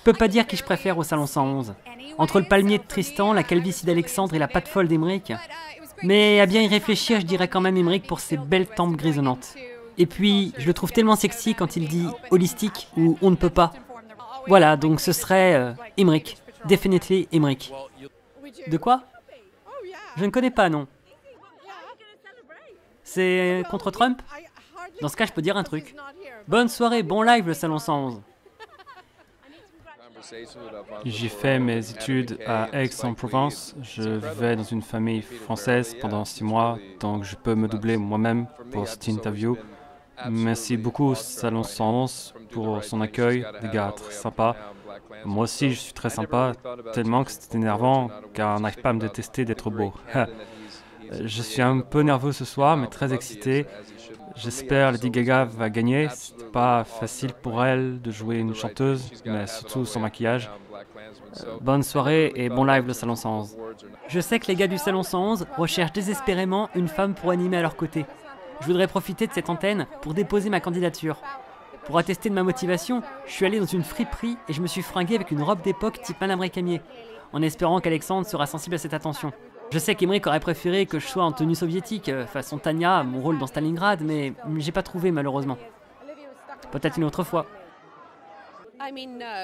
Je peux pas dire qui je préfère au salon 111. Entre le palmier de Tristan, la calvitie d'Alexandre et la patte folle d'Emeric. Mais à bien y réfléchir, je dirais quand même Emeric pour ses belles tempes grisonnantes. Et puis, je le trouve tellement sexy quand il dit holistique ou on ne peut pas. Voilà, donc ce serait euh. Definitely. De quoi? Je ne connais pas, non. C'est contre Trump? Dans ce cas, je peux dire un truc. Bonne soirée, bon live le Salon 111. J'ai fait mes études à Aix-en-Provence. Je vais dans une famille française pendant six mois, donc je peux me doubler moi-même pour cette interview. Merci beaucoup Salon 111 pour son accueil, des gars très sympas. Moi aussi, je suis très sympa, tellement que c'était énervant, car on n'arrive pas à me détester d'être beau. je suis un peu nerveux ce soir, mais très excité. J'espère Lady Gaga va gagner. C'est pas facile pour elle de jouer une chanteuse, mais surtout son maquillage. Euh, bonne soirée et bon live le Salon 111. Je sais que les gars du Salon 111 recherchent désespérément une femme pour animer à leur côté. Je voudrais profiter de cette antenne pour déposer ma candidature. Pour attester de ma motivation, je suis allé dans une friperie et je me suis fringué avec une robe d'époque type Madame Récamier, en espérant qu'Alexandre sera sensible à cette attention. Je sais qu'Emeric aurait préféré que je sois en tenue soviétique, euh, façon Tania, mon rôle dans Stalingrad, mais j'ai pas trouvé malheureusement. Peut-être une autre fois.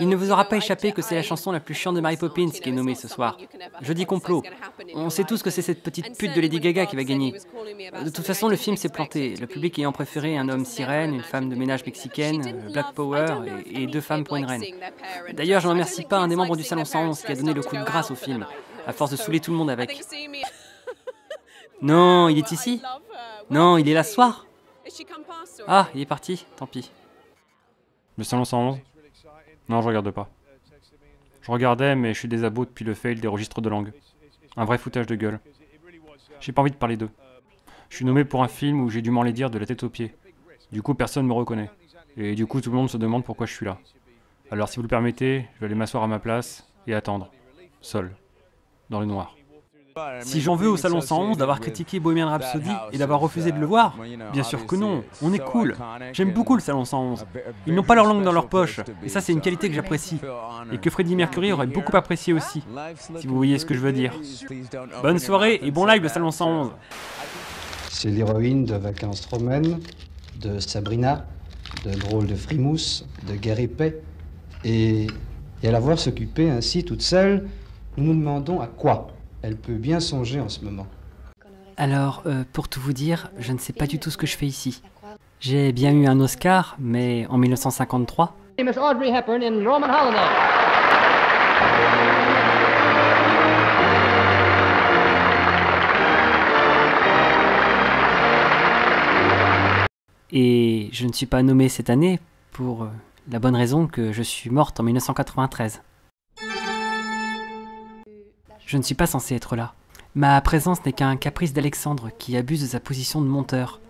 Il ne vous aura pas échappé que c'est la chanson la plus chiante de Mary Poppins qui est nommée ce soir. Je dis complot. On sait tous que c'est cette petite pute de Lady Gaga qui va gagner. De toute façon, le film s'est planté, le public ayant préféré un homme sirène, une femme de ménage mexicaine, Black Power et, deux femmes pour une reine. D'ailleurs, je ne remercie pas un des membres du Salon 111 qui a donné le coup de grâce au film, à force de saouler tout le monde avec. Non, il est ici Non, il est là ce soir Ah, il est parti, tant pis. Le Salon 111 non, je regarde pas. Je regardais, mais je suis des abos depuis le fail des registres de langue. Un vrai foutage de gueule. J'ai pas envie de parler d'eux. Je suis nommé pour un film où j'ai dû m'en les dire de la tête aux pieds. Du coup, personne me reconnaît. Et du coup, tout le monde se demande pourquoi je suis là. Alors, si vous le permettez, je vais aller m'asseoir à ma place et attendre. Seul. Dans le noir. Si j'en veux au Salon 111 d'avoir critiqué Bohemian Rhapsody et d'avoir refusé de le voir Bien sûr que non, on est cool. J'aime beaucoup le Salon 111. Ils n'ont pas leur langue dans leur poche, et ça c'est une qualité que j'apprécie. Et que Freddie Mercury aurait beaucoup apprécié aussi, si vous voyez ce que je veux dire. Bonne soirée et bon live le Salon 111. C'est l'héroïne de Vacances romaines, de Sabrina, de Drôle de Frimousse, de Guerre épais. Et, et à la voir s'occuper ainsi toute seule, nous nous demandons à quoi elle peut bien songer en ce moment. Alors, euh, pour tout vous dire, je ne sais pas du tout ce que je fais ici. J'ai bien eu un Oscar, mais en 1953. Et je ne suis pas nommé cette année pour euh, la bonne raison que je suis morte en 1993. Je ne suis pas censé être là. Ma présence n'est qu'un caprice d'Alexandre qui abuse de sa position de monteur.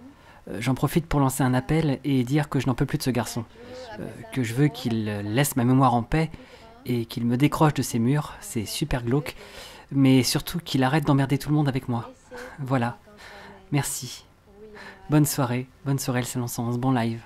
Euh, j'en profite pour lancer un appel et dire que je n'en peux plus de ce garçon. Euh, que je veux qu'il laisse ma mémoire en paix et qu'il me décroche de ses murs, c'est super glauque, mais surtout qu'il arrête d'emmerder tout le monde avec moi. Voilà. Merci. Bonne soirée, bonne soirée le Salon bon live.